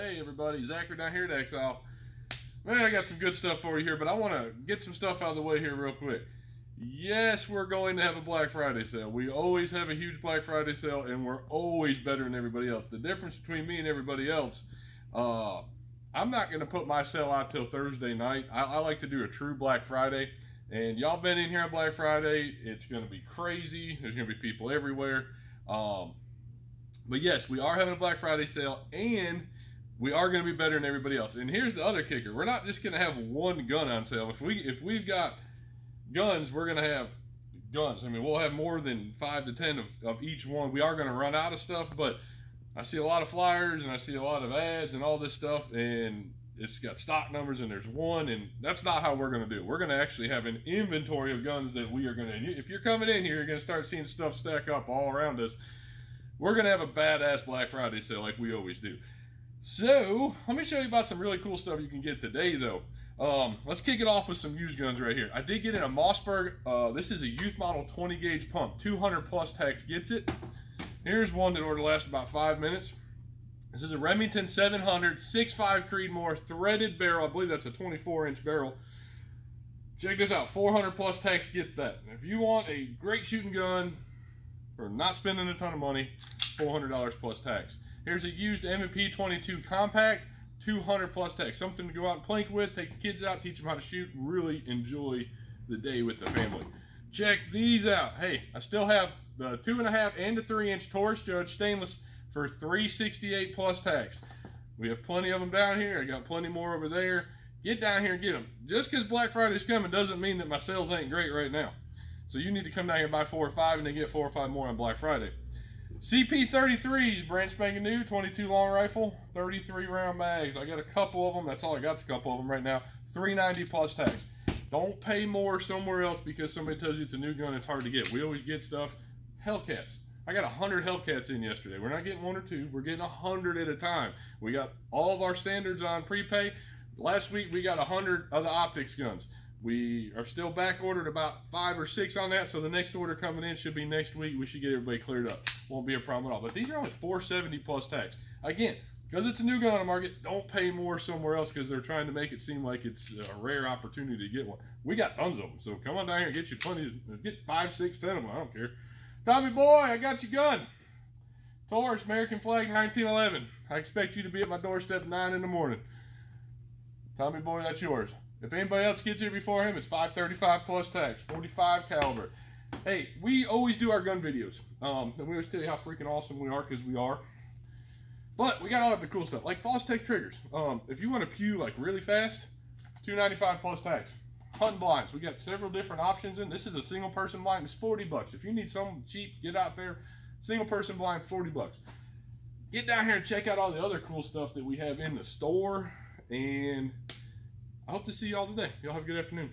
Hey everybody, Zachary down here at Exile. Man, I got some good stuff for you here, but I want to get some stuff out of the way here real quick. Yes, we're going to have a Black Friday sale. We always have a huge Black Friday sale, and we're always better than everybody else. The difference between me and everybody else, uh, I'm not going to put my sale out till Thursday night. I, I like to do a true Black Friday. And y'all been in here on Black Friday. It's going to be crazy. There's going to be people everywhere. Um, but yes, we are having a Black Friday sale, and we are going to be better than everybody else. And here's the other kicker: we're not just going to have one gun on sale. If we if we've got guns, we're going to have guns. I mean, we'll have more than five to ten of, of each one. We are going to run out of stuff, but I see a lot of flyers and I see a lot of ads and all this stuff, and it's got stock numbers and there's one, and that's not how we're going to do it. We're going to actually have an inventory of guns that we are going to. If you're coming in here, you're going to start seeing stuff stack up all around us. We're going to have a badass Black Friday sale like we always do. So, let me show you about some really cool stuff you can get today, though. Um, let's kick it off with some used guns right here. I did get in a Mossberg. Uh, this is a youth model 20 gauge pump. 200 plus tax gets it. Here's one that ought to last about five minutes. This is a Remington 700 6.5 Creedmoor threaded barrel. I believe that's a 24 inch barrel. Check this out. 400 plus tax gets that. If you want a great shooting gun for not spending a ton of money, $400 plus tax. Here's a used M&P 22 compact, 200 plus tax. Something to go out and plink with, take the kids out, teach them how to shoot, really enjoy the day with the family. Check these out. Hey, I still have the two and a half and the three inch Taurus Judge stainless for 368 plus tax. We have plenty of them down here. I got plenty more over there. Get down here and get them. Just because Black Friday's coming doesn't mean that my sales ain't great right now. So you need to come down here and buy four or five and then get four or five more on Black Friday. CP33s, brand spanking new, 22 long rifle, 33 round mags. I got a couple of them. That's all I got. a couple of them right now. 390 plus tax. Don't pay more somewhere else because somebody tells you it's a new gun. It's hard to get. We always get stuff. Hellcats. I got 100 Hellcats in yesterday. We're not getting one or two. We're getting 100 at a time. We got all of our standards on prepay. Last week we got 100 of the optics guns. We are still back ordered about five or six on that, so the next order coming in should be next week. We should get everybody cleared up. Won't be a problem at all. But these are only 470 plus tax. Again, because it's a new gun on the market, don't pay more somewhere else because they're trying to make it seem like it's a rare opportunity to get one. We got tons of them, so come on down here and get you plenty. Get five, six, ten of them. I don't care. Tommy boy, I got your gun. Taurus, American flag, 1911. I expect you to be at my doorstep 9 in the morning. Tommy boy, that's yours. If anybody else gets here before him, it's 535 plus tax, 45 caliber. Hey, we always do our gun videos. Um, and we always tell you how freaking awesome we are because we are. But we got all of the cool stuff, like Fostech triggers. Um, if you want to pew like really fast, 295 plus tax. Hunting blinds, we got several different options in. This is a single person blind, it's 40 bucks. If you need something cheap, get out there. Single person blind, 40 bucks. Get down here and check out all the other cool stuff that we have in the store. And I hope to see y'all today. Y'all have a good afternoon.